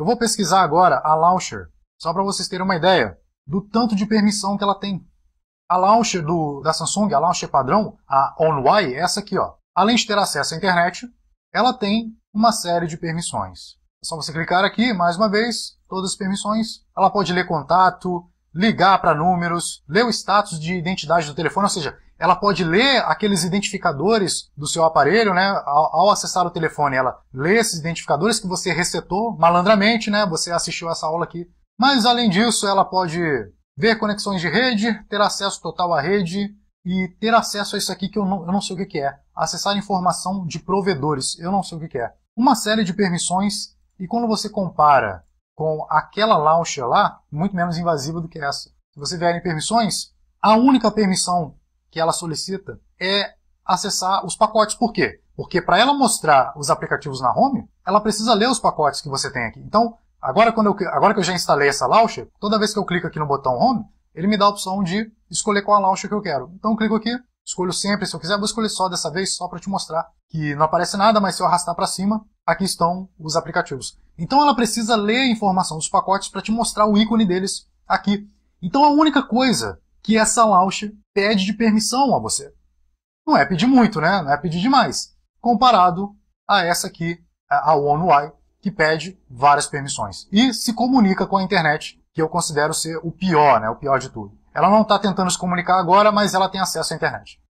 Eu vou pesquisar agora a Launcher, só para vocês terem uma ideia do tanto de permissão que ela tem. A Launcher do, da Samsung, a Launcher padrão, a OnY, é essa aqui, ó. Além de ter acesso à internet, ela tem uma série de permissões. É só você clicar aqui, mais uma vez, todas as permissões. Ela pode ler contato, ligar para números, ler o status de identidade do telefone, ou seja, ela pode ler aqueles identificadores do seu aparelho, né? Ao, ao, acessar o telefone, ela lê esses identificadores que você resetou malandramente, né? Você assistiu essa aula aqui. Mas além disso, ela pode ver conexões de rede, ter acesso total à rede e ter acesso a isso aqui que eu não, eu não sei o que, é. Acessar informação de provedores, eu não sei o que é. Uma série de permissões e quando você compara com aquela launcher lá, muito menos invasiva do que essa. Se você vier em permissões, a única permissão que ela solicita é acessar os pacotes. Por quê? Porque para ela mostrar os aplicativos na home, ela precisa ler os pacotes que você tem aqui. Então, agora, quando eu, agora que eu já instalei essa launcher, toda vez que eu clico aqui no botão home, ele me dá a opção de escolher qual launcher que eu quero. Então eu clico aqui, escolho sempre, se eu quiser, vou escolher só dessa vez, só para te mostrar que não aparece nada, mas se eu arrastar para cima, aqui estão os aplicativos. Então ela precisa ler a informação dos pacotes para te mostrar o ícone deles aqui. Então a única coisa que essa launch pede de permissão a você. Não é pedir muito, né? Não é pedir demais. Comparado a essa aqui, a OneUI, que pede várias permissões. E se comunica com a internet, que eu considero ser o pior, né? O pior de tudo. Ela não está tentando se comunicar agora, mas ela tem acesso à internet.